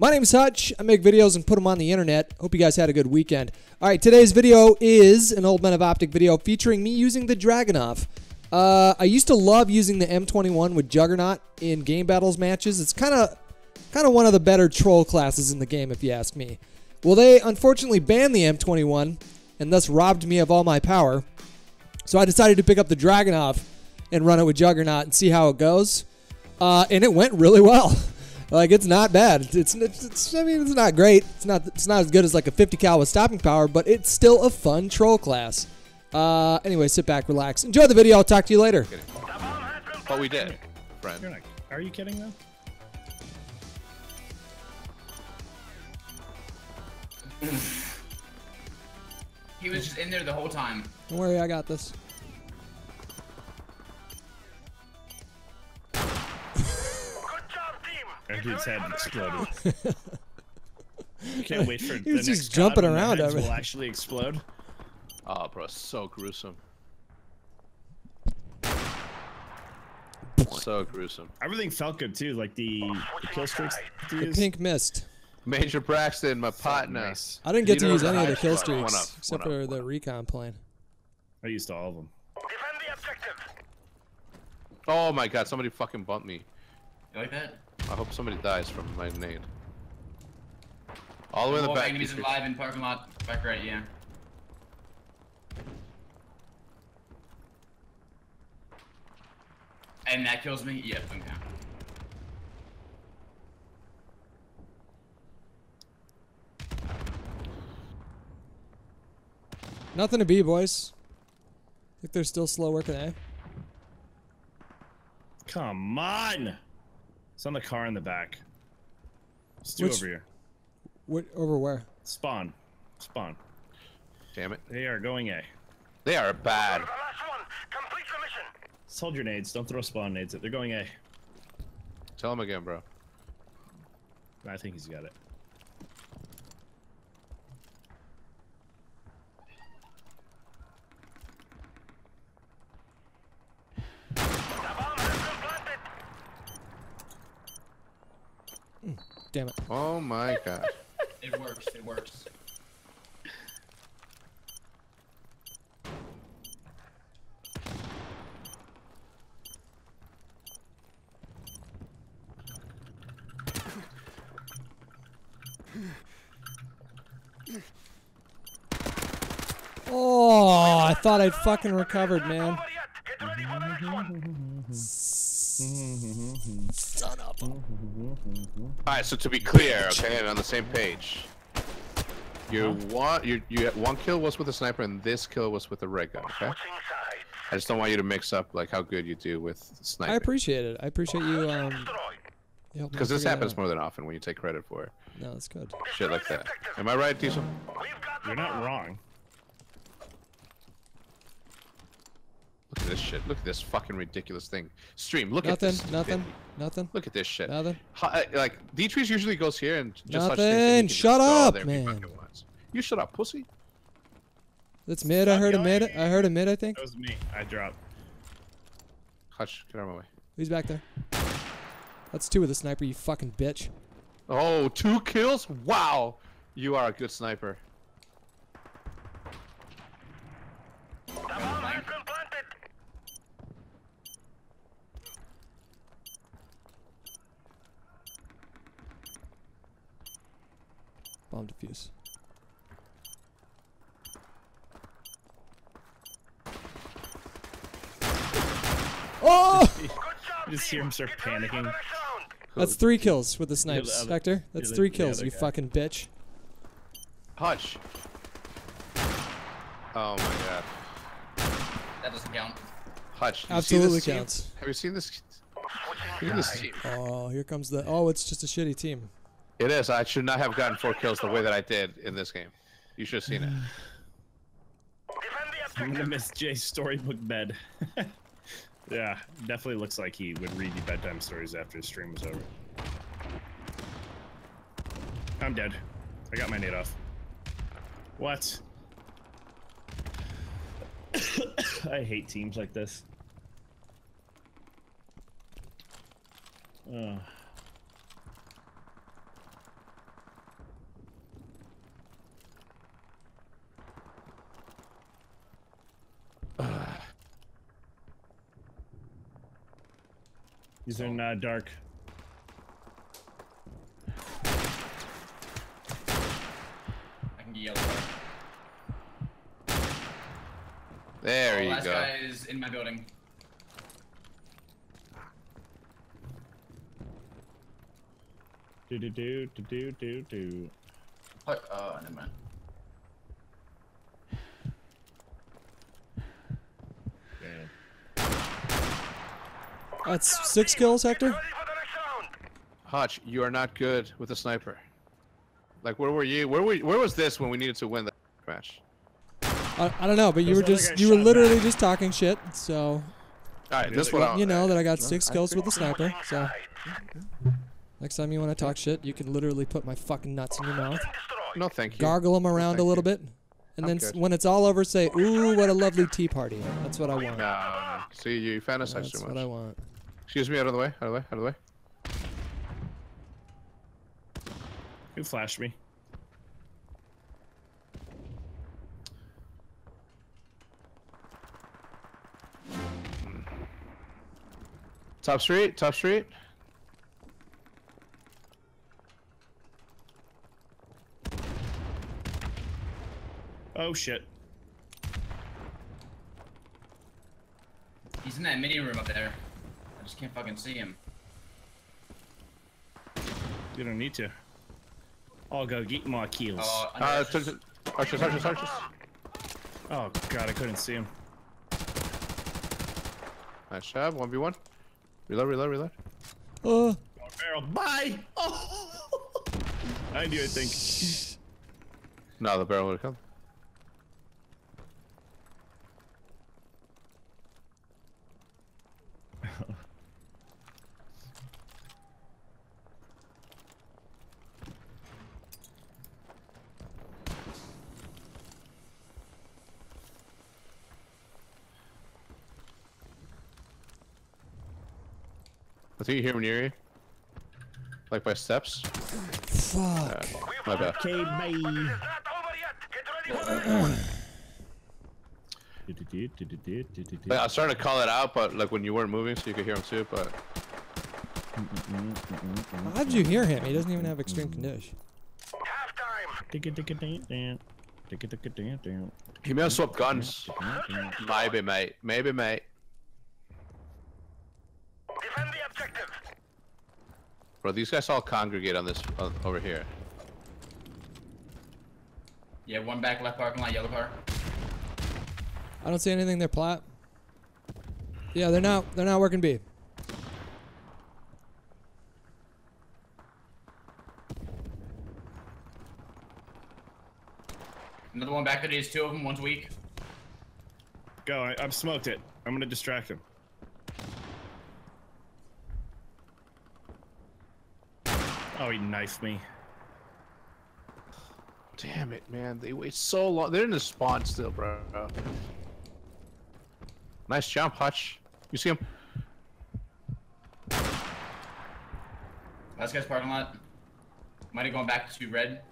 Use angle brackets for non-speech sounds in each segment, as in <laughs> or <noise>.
My name's Hutch. I make videos and put them on the internet. Hope you guys had a good weekend. All right, today's video is an Old Men of Optic video featuring me using the Dragunov. Uh, I used to love using the M21 with Juggernaut in game battles matches. It's kind of kind of one of the better troll classes in the game, if you ask me. Well, they unfortunately banned the M21 and thus robbed me of all my power. So I decided to pick up the Dragunov and run it with Juggernaut and see how it goes. Uh, and it went really well. <laughs> like it's not bad. It's, it's, it's, I mean it's not great. It's not it's not as good as like a 50 cal with stopping power, but it's still a fun troll class. Uh, anyway, sit back, relax, enjoy the video. I'll talk to you later. But we did, friend. You're not, are you kidding though? He was just in there the whole time. Don't worry, I got this. That dude's head exploded. Can't wait for <laughs> He the was next just jumping god around the heads over will there. actually explode. Oh, bro, so gruesome. So gruesome. Everything felt good too, like the, the kill streaks. The pink mist. Major Braxton, my partner. nice. I didn't get to use any of the kill squad. One streaks up, except one for the up. recon plane. I used all of them. Oh my god, somebody fucking bumped me. You like that? I hope somebody dies from my nade. All the way in the back. enemies alive in parking lot. Back right, yeah. And that kills me? Yep, okay. Nothing to be, boys. Think they're still slow working, eh? Come on! It's on the car in the back. Stu Which- over here. What, over where? Spawn. Spawn. Damn it. They are going A. They are bad. Just hold your nades. Don't throw spawn nades. At. They're going A. Tell him again, bro. I think he's got it. Damn it. Oh my god. <laughs> It works, it works. Oh, I thought I'd fucking recovered, man. <laughs> Son of a. Alright, so to be clear, okay, and on the same page. Your one, your, you one kill was with a sniper, and this kill was with a red gun. Okay. I just don't want you to mix up like how good you do with sniper. I appreciate it. I appreciate you. Um, you helped me because this happens out. more than often when you take credit for it. No, that's good. shit like that. Am I right, Diesel? You're not wrong. Look at this shit. Look at this fucking ridiculous thing. Stream. Look at Nothing. this. Nothing. Vinny. Nothing. Look at this shit. Nothing. Hi- uh, like Dietrich usually goes here and just such things that he Nothing. can just Shut go up, there if he man. fucking wants. You shut up, pussy. That's mid. I heard a mid. yelling. I heard a mid. I think. That was me. I dropped. Hush. Get out of my way. Who's back there? That's two with a sniper. You fucking bitch. Oh, two kills? Wow. You are a good sniper. Bomb defuse. Oh! <laughs> You just hear him start panicking. That's three kills with the snipes, other- Vector. That's the- three kills, you guy. fucking bitch. Hush. Oh my god. That doesn't count. Hutch. you see Absolutely this team? counts. Have you seen this? Look at this team. Oh, here comes the. Oh, it's just a shitty team. It is. I should not have gotten four kills the way that I did in this game. You should have seen it. <sighs> I'm gonna miss Jay's storybook bed. <laughs> yeah, definitely looks like he would read you bedtime stories after his stream was over. I'm dead. I got my nade off. What? <coughs> I hate teams like this. Ugh. He's in uh, dark. I can get yellow. There oh, you last go. guy is in my building. Do do do do do do do. Oh, oh never mind. That's six kills, Hector. Hutch, you are not good with a sniper. Like, where were you? Where were? Where was this when we needed to win the match? I, I don't know, but you were just you were literally back. just talking shit. So All right, this Really? one. well, you know that I got six kills with the sniper. So next time you want to talk shit, you can literally put my fucking nuts in your mouth, No, thank you. gargle them around a little you. bit, and I'm then good. when it's all over, say, "Ooh, what a lovely tea party." That's what I want. No, no. See, you fantasize That's too what I want. Excuse me, out of the way, out of the way, out of the way. Who flashed me? Top street, top street. Oh shit. He's in that mini room up there. I just can't fucking see him. You don't need to. I'll go get my kills. Oh, Uh, under- touch- archers, archers, archers. Oh god, I couldn't see him. Nice job, 1v1. Reload, reload, reload. Uh, Barrel. Bye. Oh. <laughs> I knew. I think. No, the barrel would have come. I think you hear him near you. Like by steps. fuck. My bad. Okay, bye. <clears throat> Like, I was starting to call it out, but like when you weren't moving, so you could hear him too. But How did you hear him? He doesn't even have extreme condition. Half time. He may have swapped guns. Maybe, mate. Maybe, mate. Bro, these guys all congregate on this uh, over here. yeah, one back left parking lot, yellow car. I don't see anything there, Plat. Yeah, they're not. They're not working B. Another one back there. There's two of them. One's weak. Go. I, I've smoked it. I'm gonna distract him. Oh, he knifed me. Damn it, man. They wait so long. They're in the spawn still, bro. Nice jump, Hutch. You see him? Last guy's parking lot. Might have gone back to red.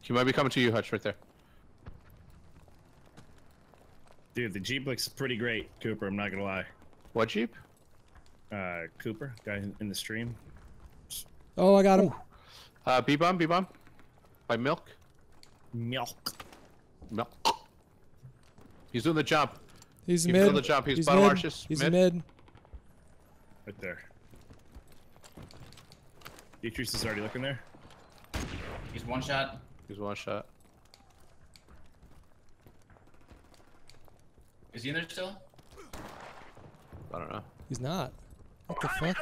He might be coming to you, Hutch, right there. Dude, the Jeep looks pretty great, Cooper. I'm not gonna lie. What Jeep? Uh, Cooper, guy in- in the stream. Oh, I got him. Uh, B-bomb, B-bomb. By Milk. Milk. Milk. He's doing the jump. He's Keep mid. doing the jump. He's bottom mid. arches. He's Mid. mid. Right there. Beatrice is already looking there. He's one shot. He's one shot. Is he in there still? I don't know. He's not. What the fuck?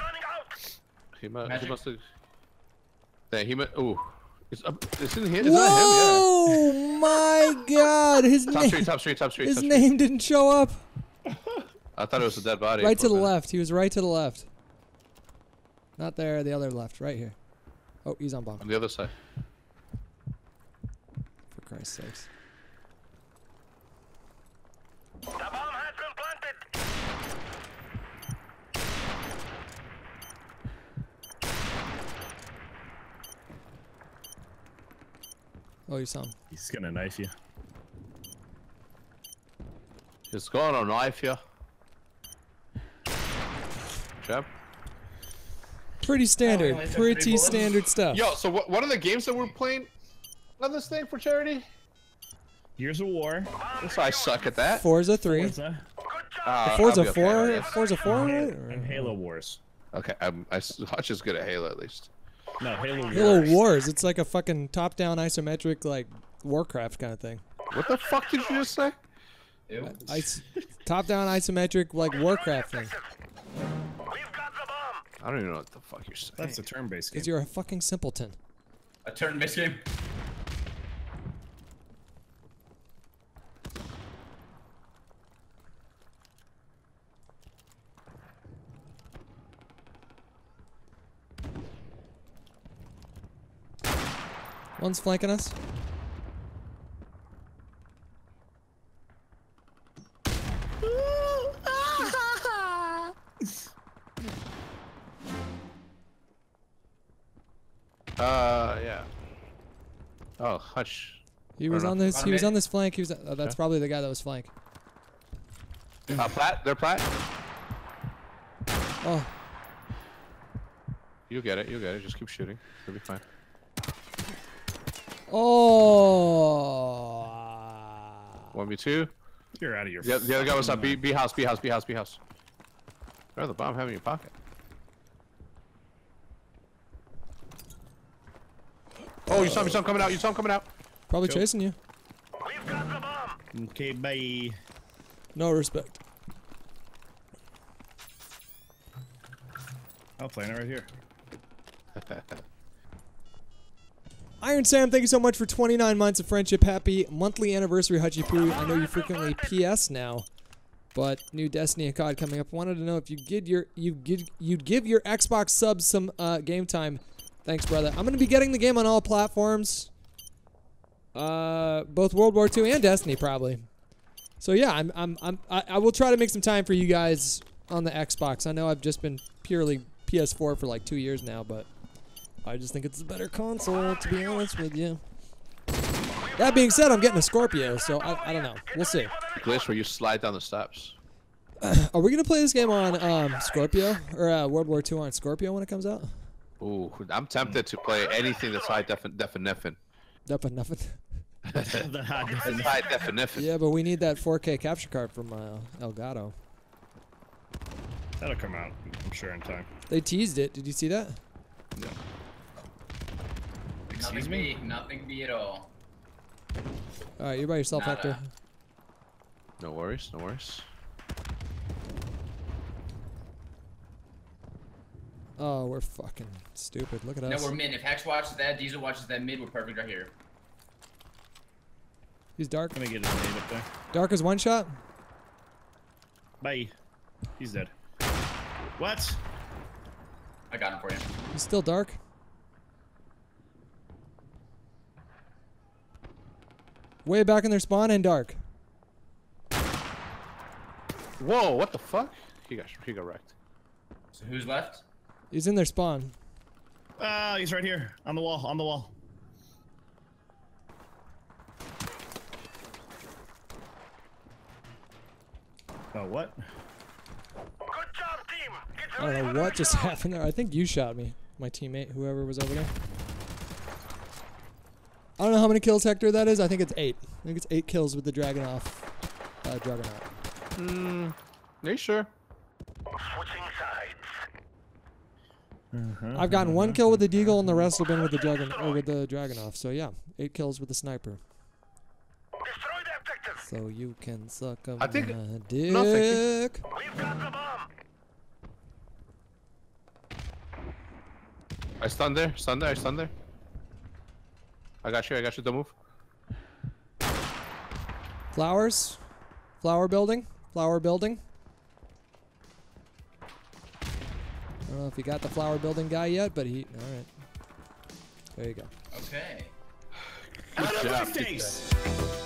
He must. He Magic? must have. Yeah, he must. Ooh. It's up. It's in here. It's not him. Whoa! My <laughs> God! His Top name. street. Top street. Top street. His top street. didn't show up. I thought it was a dead body. Right to the minute. left. He was right to the left. Not there. The other left. Right here. Oh, he's on bomb. On the other side. For Christ's sakes. The bomb has been planted. Oh, you saw him. He's gonna knife you. He's going on knife you. Jab. Pretty standard. only took three Pretty standard stuff. Yo, so what? What are the games that we're playing on this thing for charity? Gears of War. So I suck at that. Forza 3. Forza, Uh, Forza okay 4? with that. Forza 4? and, and Halo Wars. Okay, I'm I, Hutch is good at Halo at least. No, Halo Wars. Halo Wars. It's like a fucking top-down isometric like Warcraft kind of thing. What the fuck did you just say? Ew. Ice, top-down isometric like Warcraft thing. We've got the bomb. I don't even know what the fuck you're saying. That's a turn-based game. Because you're a fucking simpleton. A turn-based game. One's flanking us. <laughs> Uh, yeah. Oh, hush. He was on this. He was on this flank. He was. Uh, that's Okay. probably the guy that was flank. Uh, plat. They're plat. Oh, You get it. You get it. Just keep shooting. You'll be fine. Oh. One v two. You're out of your. The, the other guy was up. fucking B, B house. B house. B house. B house. Throw the bomb. Have in your pocket. Oh, you saw him. You saw him coming out. You saw him coming out. Probably Go. chasing you. We've got the bomb. Okay, bye. No respect. I'll play it right here. <laughs> Iron Sam, thank you so much for 29 months of friendship. Happy monthly anniversary, Hachi Poo. I know you frequently PS now, but new Destiny and COD coming up. Wanted to know if you give your you give you'd give your Xbox subs some uh, game time. Thanks, brother. I'm gonna be getting the game on all platforms, uh, both World War II and Destiny probably. So yeah, I'm I'm, I'm I, I will try to make some time for you guys on the Xbox. I know I've just been purely PS4 for like two years now, but I just think it's a better console, to be honest with you. That being said, I'm getting a Scorpio, so I, I don't know. We'll see. Glitch where you slide down the steps. <clears throat> Are we gonna play this game on um, Scorpio or uh, World War II on Scorpio when it comes out? Ooh, I'm tempted to play anything that's high defin definition. Nothing, <laughs> nothing. the hot It's definition. high definition. Yeah, but we need that 4K capture card from uh, Elgato. That'll come out, I'm sure, in time. They teased it. Did you see that? Excuse Nothing me? B, nothing B at all. All right, you're by yourself, Nada. Hector. No worries. No worries. Oh, we're fucking stupid. Look at us. No, we're mid. If Hex watches that, Diesel watches that mid, we're perfect right here. He's dark. Let me get his nade up there. Dark is one shot. Bye. He's dead. What? I got him for you. He's still dark. Way back in their spawn and dark. Whoa! What the fuck? He got he got wrecked. So who's left? He's in their spawn. Ah, he's right here. On the wall, on the wall. Oh, what? Good job, team. I don't know what just <laughs> happened there. I think you shot me. My teammate, whoever was over there. I don't know how many kills Hector that is. I think it's eight. I think it's eight kills with the Dragunov. Uh, Dragonaut. Hmm. Are you sure? Switching sides. Mhm. I've gotten one kill with the Deagle and the rest have been with the Dragon or with the Dragunov. So yeah, eight kills with the sniper. Destroy the objective. So you can suck a I think- my dick. no, thank We've got the bomb. I stunned there. Stunned there. I stunned there. I got you. I got you. Don't move. Flowers, flower building, flower building. I don't know if you got the flower building guy yet, but he. All right. There you go. Okay. Out of my job. face!